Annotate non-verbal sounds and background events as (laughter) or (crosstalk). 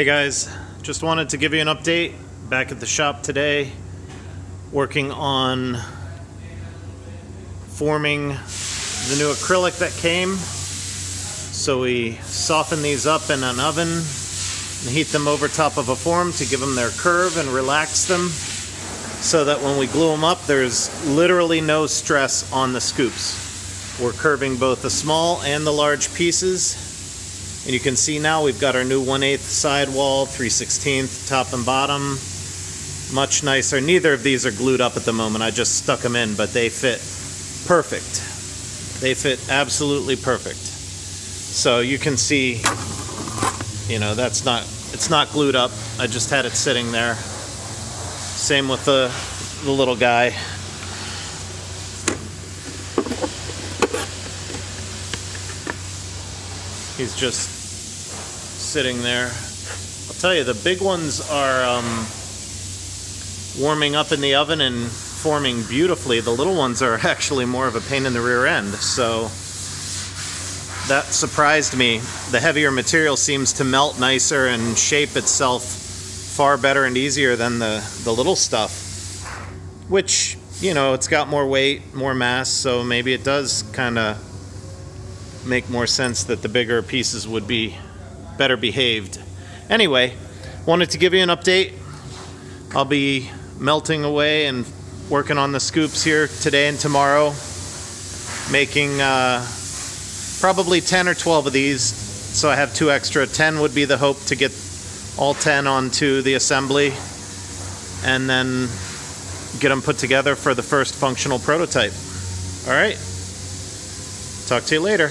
Hey guys, just wanted to give you an update. Back at the shop today, working on forming the new acrylic that came. So we soften these up in an oven and heat them over top of a form to give them their curve and relax them so that when we glue them up, there's literally no stress on the scoops. We're curving both the small and the large pieces and you can see now we've got our new 1 8 sidewall, 3 16th top and bottom. Much nicer. Neither of these are glued up at the moment. I just stuck them in, but they fit perfect. They fit absolutely perfect. So you can see, you know, that's not, it's not glued up. I just had it sitting there. Same with the, the little guy. He's just sitting there. I'll tell you, the big ones are um, warming up in the oven and forming beautifully. The little ones are (laughs) actually more of a pain in the rear end. So that surprised me. The heavier material seems to melt nicer and shape itself far better and easier than the, the little stuff. Which, you know, it's got more weight, more mass, so maybe it does kind of make more sense that the bigger pieces would be better behaved. Anyway, wanted to give you an update. I'll be melting away and working on the scoops here today and tomorrow, making uh, probably 10 or 12 of these. So I have two extra. 10 would be the hope to get all 10 onto the assembly and then get them put together for the first functional prototype. All right. Talk to you later.